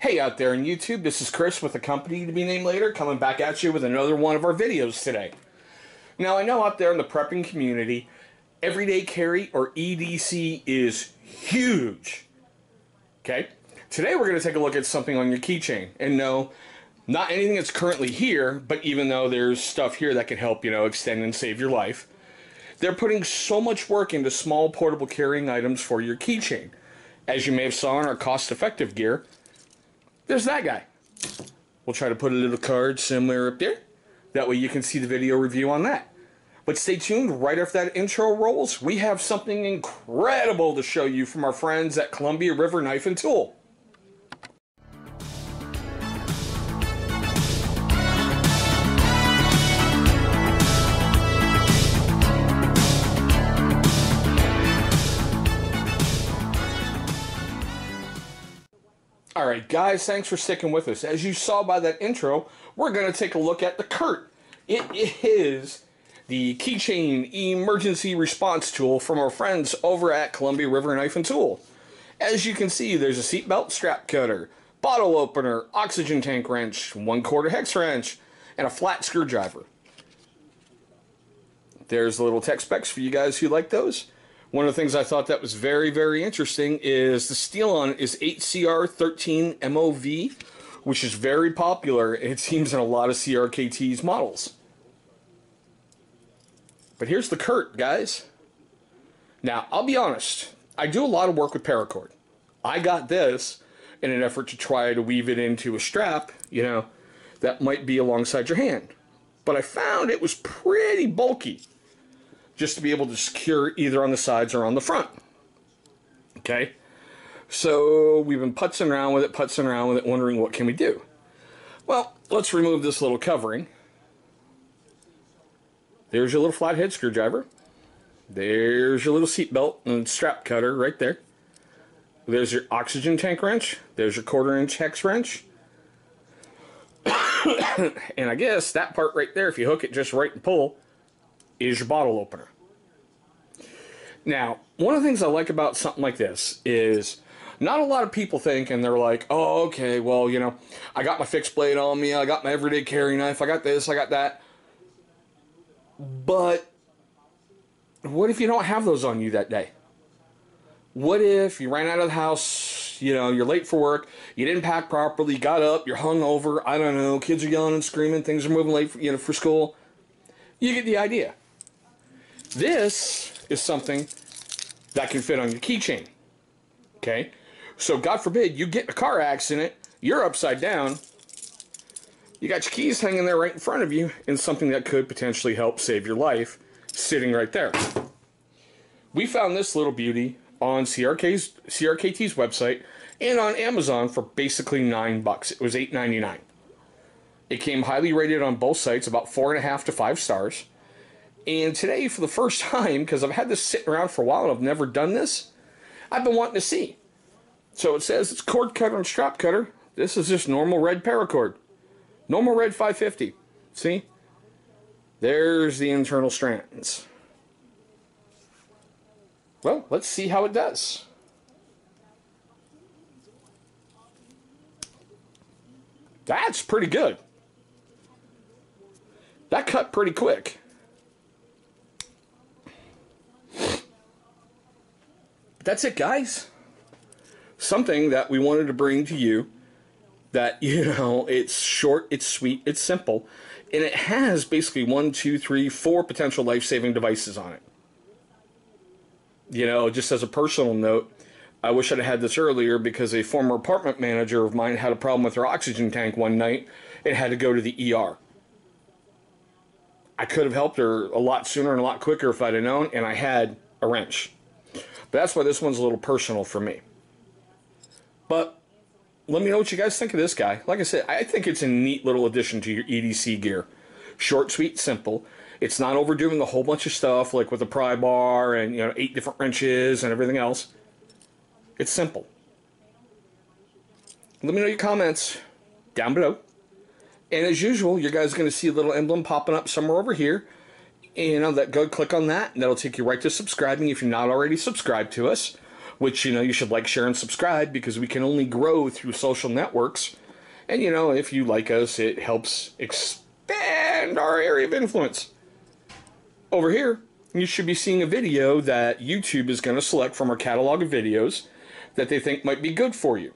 Hey out there on YouTube, this is Chris with a company to be named later, coming back at you with another one of our videos today. Now I know out there in the prepping community, everyday carry or EDC is huge. Okay? Today we're going to take a look at something on your keychain. And no, not anything that's currently here, but even though there's stuff here that can help, you know, extend and save your life, they're putting so much work into small portable carrying items for your keychain. As you may have saw in our cost-effective gear, there's that guy. We'll try to put a little card somewhere up there. That way you can see the video review on that. But stay tuned, right after that intro rolls, we have something incredible to show you from our friends at Columbia River Knife and Tool. Alright guys, thanks for sticking with us. As you saw by that intro, we're going to take a look at the KERT. It is the Keychain Emergency Response Tool from our friends over at Columbia River Knife and Tool. As you can see, there's a seatbelt strap cutter, bottle opener, oxygen tank wrench, one quarter hex wrench, and a flat screwdriver. There's the little tech specs for you guys who like those. One of the things I thought that was very, very interesting is the steel on it is 8CR13 MOV, which is very popular, it seems, in a lot of CRKT's models. But here's the KERT, guys. Now, I'll be honest, I do a lot of work with paracord. I got this in an effort to try to weave it into a strap, you know, that might be alongside your hand. But I found it was pretty bulky just to be able to secure either on the sides or on the front. Okay? So we've been putzing around with it, putzing around with it, wondering what can we do. Well, let's remove this little covering. There's your little flathead screwdriver. There's your little seat belt and strap cutter right there. There's your oxygen tank wrench. There's your quarter inch hex wrench. and I guess that part right there, if you hook it just right and pull, is your bottle opener. Now, one of the things I like about something like this is not a lot of people think and they're like, oh, okay, well, you know, I got my fixed blade on me, I got my everyday carry knife, I got this, I got that. But what if you don't have those on you that day? What if you ran out of the house, you know, you're late for work, you didn't pack properly, got up, you're hung over, I don't know, kids are yelling and screaming, things are moving late, for, you know, for school. You get the idea. This is something that can fit on your keychain. Okay? So God forbid you get in a car accident, you're upside down, you got your keys hanging there right in front of you, and something that could potentially help save your life sitting right there. We found this little beauty on CRK's, CRKT's website and on Amazon for basically nine bucks. It was $8.99. It came highly rated on both sites, about four and a half to five stars. And today, for the first time, because I've had this sitting around for a while and I've never done this, I've been wanting to see. So it says it's cord cutter and strap cutter. This is just normal red paracord. Normal red 550. See? There's the internal strands. Well, let's see how it does. That's pretty good. That cut pretty quick. That's it, guys. Something that we wanted to bring to you that, you know, it's short, it's sweet, it's simple, and it has basically one, two, three, four potential life saving devices on it. You know, just as a personal note, I wish I'd had this earlier because a former apartment manager of mine had a problem with her oxygen tank one night and had to go to the ER. I could have helped her a lot sooner and a lot quicker if I'd have known, and I had a wrench. That's why this one's a little personal for me. But let me know what you guys think of this guy. Like I said, I think it's a neat little addition to your EDC gear. Short, sweet, simple. It's not overdoing a whole bunch of stuff like with a pry bar and you know eight different wrenches and everything else. It's simple. Let me know your comments down below. And as usual, you guys are going to see a little emblem popping up somewhere over here you know, that go click on that, and that'll take you right to subscribing if you're not already subscribed to us. which, you know, you should like, share, and subscribe because we can only grow through social networks. And, you know, if you like us, it helps expand our area of influence. Over here, you should be seeing a video that YouTube is going to select from our catalog of videos that they think might be good for you.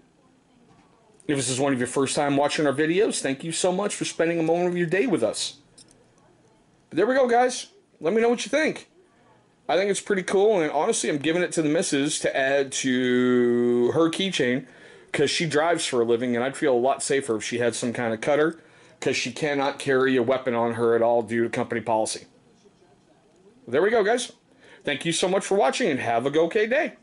If this is one of your first time watching our videos, thank you so much for spending a moment of your day with us. But there we go, guys. Let me know what you think. I think it's pretty cool, and honestly, I'm giving it to the missus to add to her keychain because she drives for a living, and I'd feel a lot safer if she had some kind of cutter because she cannot carry a weapon on her at all due to company policy. There we go, guys. Thank you so much for watching, and have a go okay day.